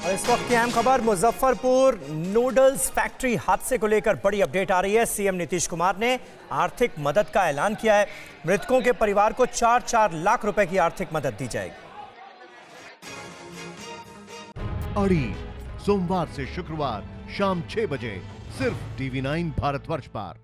और इस वक्त की अहम खबर, मुजफ्फरपुर नूडल्स फैक्ट्री हादसे को लेकर बड़ी अपडेट आ रही है। सीएम नीतीश कुमार ने आर्थिक मदद का ऐलान किया है। मृतकों के परिवार को चार चार लाख रुपए की आर्थिक मदद दी जाएगी। अड़ी सोमवार से शुक्रवार शाम छह बजे, सिर्फ़ टीवी नाइन भारत वर्ष पर।